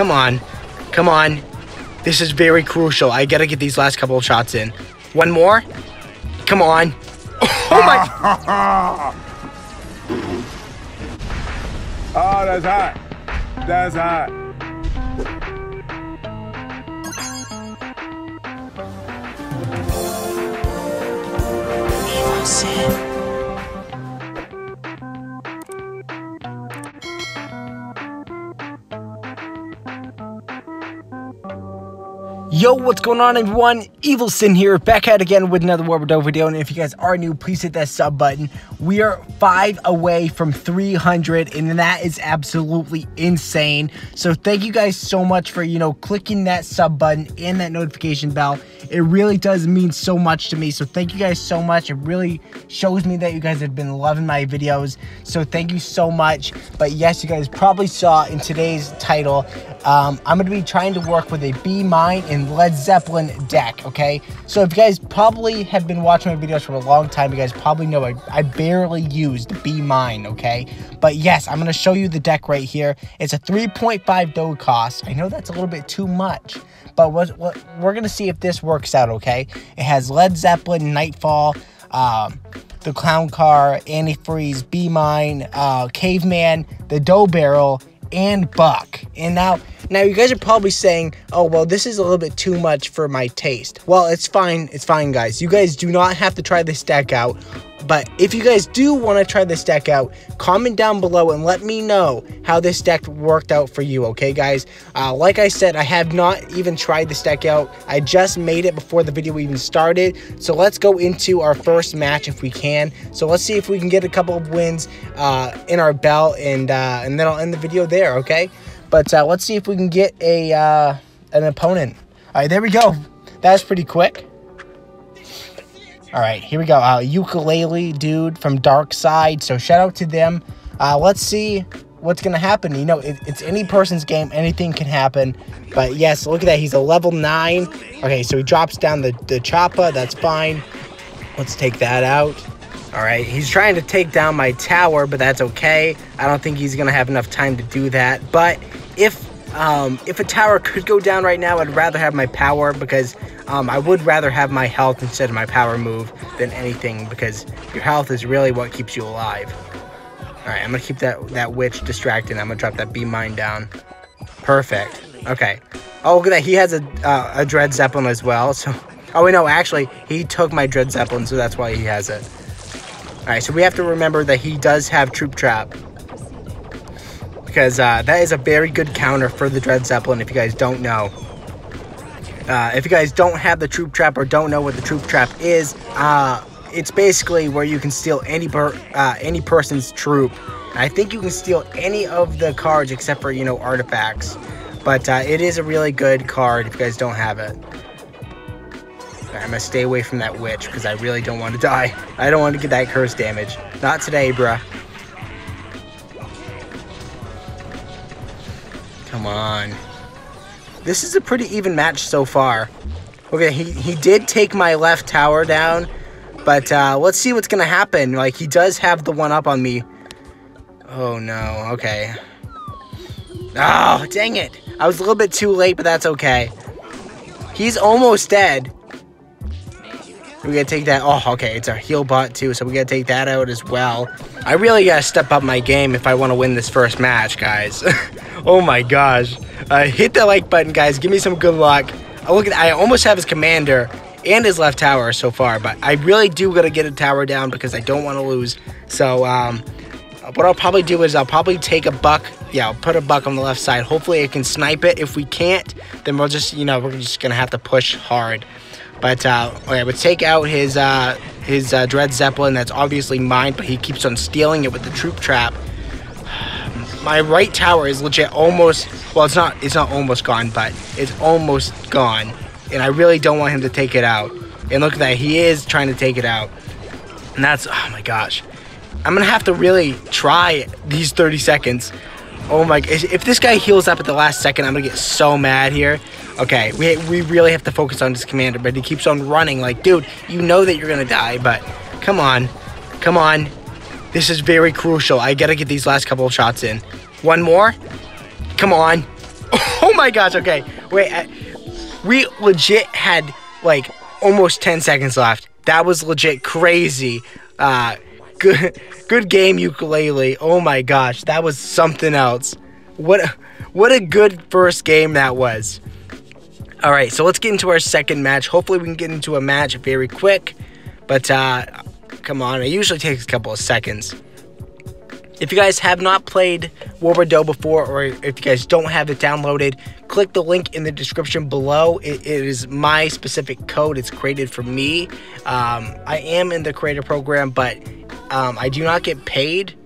Come on. Come on. This is very crucial. I gotta get these last couple of shots in. One more. Come on. Oh my. Oh, that's hot. That's hot. Evil Yo, what's going on everyone? Evil Sin here, back at again with another World War Doh video. And if you guys are new, please hit that sub button. We are five away from 300 and that is absolutely insane. So thank you guys so much for, you know, clicking that sub button and that notification bell. It really does mean so much to me. So thank you guys so much. It really shows me that you guys have been loving my videos. So thank you so much. But yes, you guys probably saw in today's title, um, I'm going to be trying to work with a B Mine and Dread Zeppelin deck, okay? So if you guys probably have been watching my videos for a long time, you guys probably know I, I barely used B Mine, okay? But yes, I'm going to show you the deck right here. It's a 3.5 dough cost. I know that's a little bit too much, but what, what, we're going to see if this works out, okay? It has Dread Zeppelin, Nightfall, um, the Clown Car, Antifreeze, B Mine, uh, Caveman, the Dough Barrel, and Buck. And now, now you guys are probably saying, "Oh, well, this is a little bit too much for my taste." Well, it's fine. It's fine, guys. You guys do not have to try this deck out. But if you guys do want to try this deck out, comment down below and let me know how this deck worked out for you, okay, guys? Uh, like I said, I have not even tried this deck out. I just made it before the video even started. So let's go into our first match if we can. So let's see if we can get a couple of wins uh, in our belt, and uh, and then I'll end the video there, okay? But uh, let's see if we can get a uh, an opponent. All right, there we go. That was pretty quick. All right, here we go. Uh, ukulele dude from Dark Side. So shout out to them. Uh, let's see what's gonna happen. You know, it, it's any person's game. Anything can happen. But yes, look at that. He's a level nine. Okay, so he drops down the the choppa. That's fine. Let's take that out. All right, he's trying to take down my tower, but that's okay. I don't think he's gonna have enough time to do that. But um, if a tower could go down right now, I'd rather have my power because um, I would rather have my health instead of my power move than anything because your health is really what keeps you alive. All right, I'm gonna keep that that witch distracted. I'm gonna drop that B Mine down. Perfect. Okay. Oh, look at that. He has a uh, a Dread Zeppelin as well. So, oh wait, no, actually, he took my Dread Zeppelin, so that's why he has it. All right, so we have to remember that he does have Troop Trap because uh, that is a very good counter for the Dread Zeppelin. If you guys don't know. Uh, if you guys don't have the troop trap or don't know what the troop trap is, uh, it's basically where you can steal any per, uh, any person's troop. I think you can steal any of the cards except for you know artifacts, but uh, it is a really good card if you guys don't have it. I'm gonna stay away from that witch because I really don't want to die. I don't want to get that curse damage. Not today, bruh. Come on. This is a pretty even match so far. Okay, he, he did take my left tower down, but uh, let's see what's going to happen. Like, he does have the one up on me. Oh, no. Okay. Oh, dang it. I was a little bit too late, but that's okay. He's almost dead. We gotta take that. Oh, okay. It's our heal bot too, so we gotta take that out as well. I really gotta step up my game if I want to win this first match, guys. oh my gosh. Uh, hit the like button, guys. Give me some good luck. Oh, look at I almost have his commander and his left tower so far, but I really do gotta get a tower down because I don't want to lose. So, um, what I'll probably do is I'll probably take a buck. Yeah, I'll put a buck on the left side. Hopefully, I can snipe it. If we can't, then we'll just, you know, we're just gonna have to push hard. But uh, okay, but take out his uh, his uh, Dread Zeppelin. That's obviously mine, but he keeps on stealing it with the troop trap. My right tower is legit almost. Well, it's not. It's not almost gone, but it's almost gone. And I really don't want him to take it out. And look at that. He is trying to take it out. And that's. Oh my gosh. I'm gonna have to really try these 30 seconds. Oh my! If this guy heals up at the last second, I'm gonna get so mad here. Okay, we, we really have to focus on this commander, but he keeps on running. Like, dude, you know that you're gonna die, but come on, come on. This is very crucial. I gotta get these last couple of shots in. One more. Come on. Oh my gosh, okay. Wait, I, we legit had like almost 10 seconds left. That was legit crazy. Uh, good, good game, ukulele. Oh my gosh, that was something else. What, a, what a good first game that was. All right, so let's get into our second match. Hopefully, we can get into a match very quick. But uh, come on, it usually takes a couple of seconds. If you guys have not played World War Doh before, or if you guys don't have it downloaded, click the link in the description below. it, it is my specific code. It's created for me. Um, I am in the creator program, but um, I do not get paid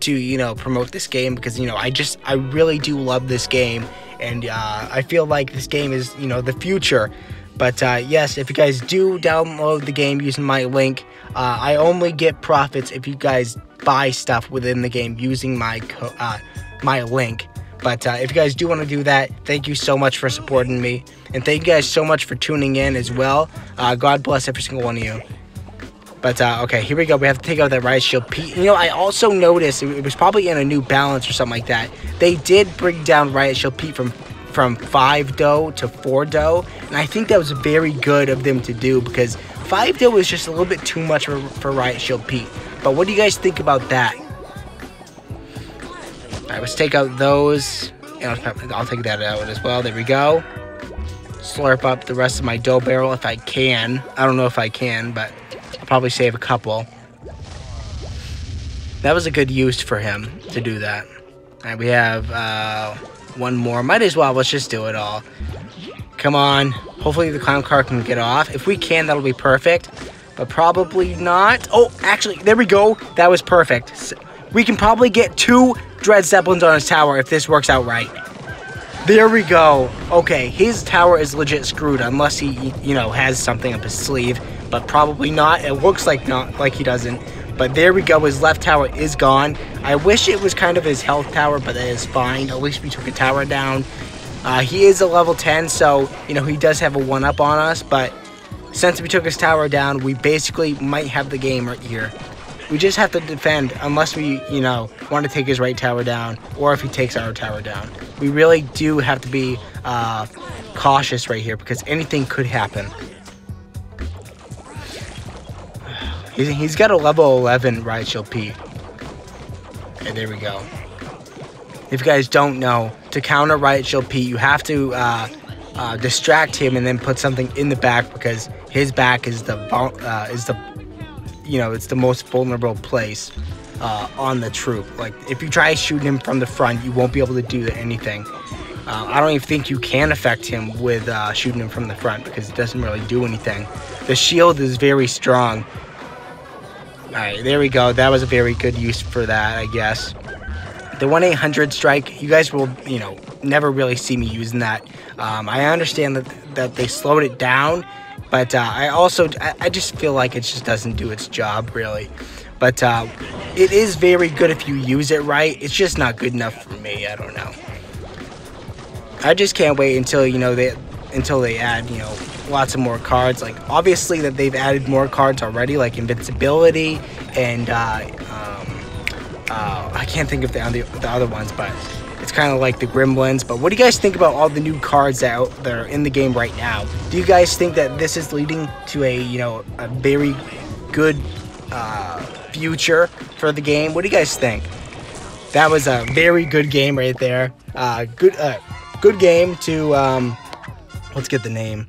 to you know promote this game because you know I just I really do love this game, and uh, I feel like this game is you know the future. But uh, yes, if you guys do download the game using my link, uh, I only get profits if you guys buy stuff within the game using my uh, my link. But uh, if you guys do want to do that, thank you so much for supporting me, and thank you guys so much for tuning in as well. Uh, God bless every single one of you. But uh, okay, here we go. We have to take out that riot shield. You know, I also noticed it was probably in a new balance or something like that. They did bring down riot shield Pete from from five dough to four dough, and I think that was very good of them to do because five dough was just a little bit too much for, for riot shield Pete. But what do you guys think about that? All right, let's take out those. I'll take that out as well. There we go. Slurp up the rest of my dough barrel if I can. I don't know if I can, but I'll probably save a couple. That was a good use for him to do that. All right, we have uh, one more. Might as well. Let's just do it all. Come on. Hopefully the clown car can get off. If we can, that'll be perfect. But probably not. Oh, actually, there we go. That was perfect. We can probably get two Dread Zeppelins on his tower if this works out right. There we go. Okay, his tower is legit screwed unless he, you know, has something up his sleeve. But probably not. It looks like not, like he doesn't. But there we go. His left tower is gone. I wish it was kind of his health tower, but that is fine. At least we took a tower down. Uh, he is a level 10, so, you know, he does have a 1-up on us. But since we took his tower down, we basically might have the game right here. We just have to defend unless we, you know, want to take his right tower down or if he takes our tower down. We really do have to be uh, cautious right here because anything could happen. He's, he's got a level 11 Riot Shield P. And there we go. If you guys don't know, to counter Shield P, you have to uh, uh, distract him and then put something in the back because his back is the uh, is the you know, it's the most vulnerable place uh, on the troop. Like, if you try shooting him from the front, you won't be able to do anything. Uh, I don't even think you can affect him with uh, shooting him from the front because it doesn't really do anything. The shield is very strong. All right, there we go. That was a very good use for that, I guess. The 1-800 strike, you guys will, you know, never really see me using that. Um, I understand that, that they slowed it down but uh, I also, I, I, just feel like it just doesn't do its job, really. But uh, it is very good if you use it right. It's just not good enough for me. I don't know. I just can't wait until, you know, they until they add, you know, lots of more cards. Like, obviously that they've added more cards already, like Invincibility and, uh, um, uh, I can't think of the other, the other ones, but it's kind of like the Gremlins. But what do you guys think about all the new cards that, out, that are in the game right now? Do you guys think that this is leading to a, you know, a very good uh, future for the game? What do you guys think? That was a very good game right there. Uh, good, uh, good game to, um, let's get the name.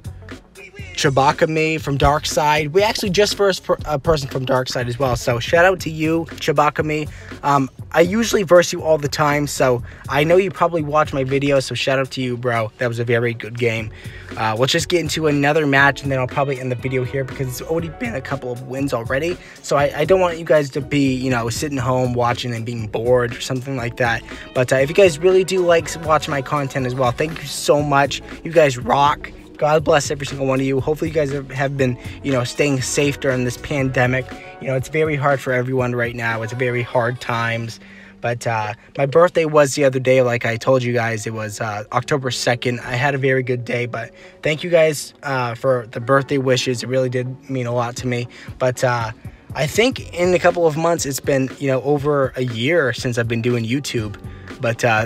Chewbacca me from Dark Side. We actually just first per, a person from Dark Side as well. So shout out to you, Chewbacca me. Um, I usually verse you all the time, so I know you probably watch my videos. So shout out to you, bro. That was a very good game. Uh, let's just get into another match, and then I'll probably end the video here because it's already been a couple of wins already. So I, I don't want you guys to be, you know, sitting home watching and being bored or something like that. But uh, if you guys really do like watching my content as well, thank you so much. You guys rock. God bless every single one of you. Hopefully, you guys have been, you know, staying safe during this pandemic. You know, it's very hard for everyone right now. It's very hard times. But uh, my birthday was the other day, like I told you guys. It was uh, October 2nd. I had a very good day, but thank you guys uh, for the birthday wishes. It really did mean a lot to me. But uh, I think in a couple of months, it's been, you know, over a year since I've been doing YouTube. But uh,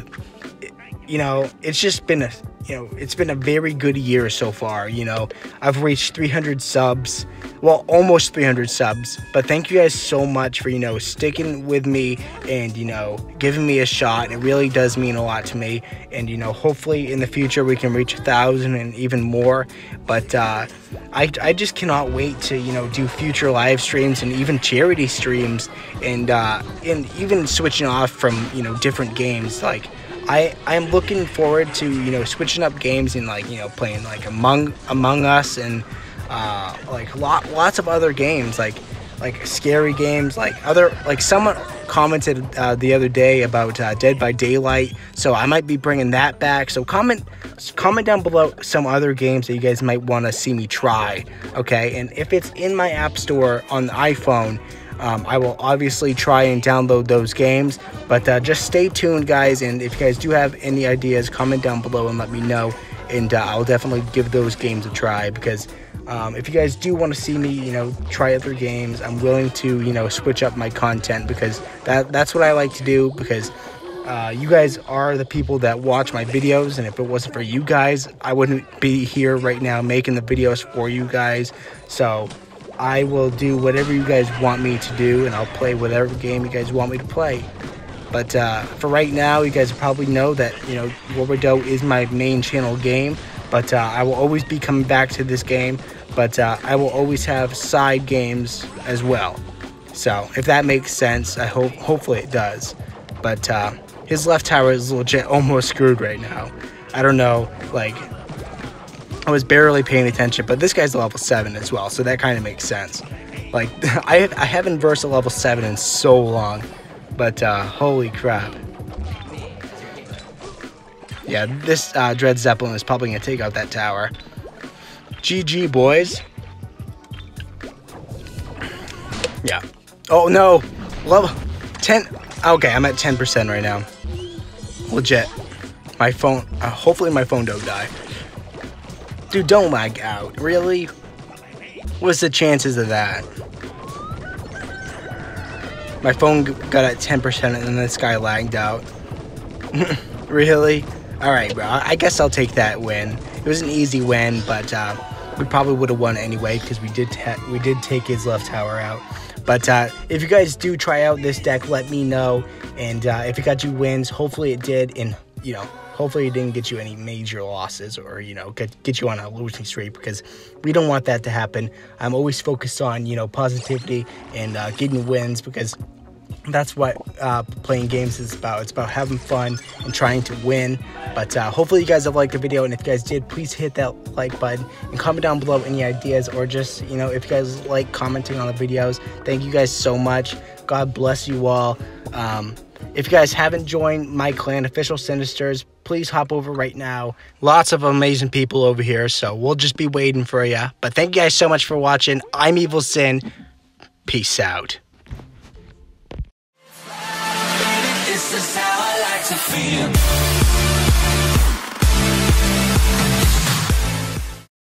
you know, it's just been a you know, it's been a very good year so far. You know, I've reached 300 subs, well, almost 300 subs. But thank you guys so much for, you know, sticking with me and, you know, giving me a shot. It really does mean a lot to me. And, you know, hopefully in the future we can reach a thousand and even more. But uh, I, I just cannot wait to, you know, do future live streams and even charity streams and, uh, and even switching off from, you know, different games. Like, I I'm looking forward to you know switching up games and like you know playing like Among Among Us and uh, like lot lots of other games like like scary games like other like someone commented uh, the other day about uh, Dead by Daylight so I might be bringing that back so comment comment down below some other games that you guys might want to see me try okay? And if it's in my app store on the iPhone um, I will obviously try and download those games, but uh, just stay tuned, guys. And if you guys do have any ideas, comment down below and let me know. And uh, I'll definitely give those games a try because um, if you guys do want to see me, you know, try other games, I'm willing to, you know, switch up my content because that that's what I like to do because. Uh, you guys are the people that watch my videos and if it wasn't for you guys i wouldn't be here right now making the videos for you guys so I will do whatever you guys want me to do, and I'll play whatever game you guys want me to play. But uh, for right now, you guys probably know that you know World War Doh is my main channel game. But uh, I will always be coming back to this game. But uh, I will always have side games as well. So if that makes sense, I hope hopefully it does. But uh, his left tower is legit almost screwed right now. I don't know, like I was barely paying attention, but this guy's a level 7 as well, so that kind of makes sense. Like, I, I haven't versed a level 7 in so long, but uh, holy crap. Yeah, this uh, Dread Zeppelin is probably going to take out that tower. GG, boys. Yeah. Oh, no. Level 10. Okay, I'm at 10% right now. Legit. My phone, uh, hopefully my phone don't die. Dude, don't lag out. Really? What's the chances of that? My phone got at 10% and then this guy lagged out. really? Alright, bro. I guess I'll take that win. It was an easy win, but uh, we probably would have won anyway because we did we did take his left tower out. But uh, if you guys do try out this deck, let me know. And uh, if it got you wins, hopefully it did. And, you know, hopefully it didn't get you any major losses or you know get, get you on a losing streak because we don't want that to happen i'm always focused on you know positivity and uh, getting wins because that's what uh, playing games is about. It's about having fun and trying to win. But uh, hopefully you guys have liked the video, and if you guys did, please hit that like button and comment down below any ideas or just, you know, if you guys like commenting on the videos. Thank you guys so much. God bless you all. Um, if you guys haven't joined my clan, Official Sinisters, please hop over right now. Lots of amazing people over here, so we'll just be waiting for you. But thank you guys so much for watching. I'm Evil Sin. Peace out. How I like to feel.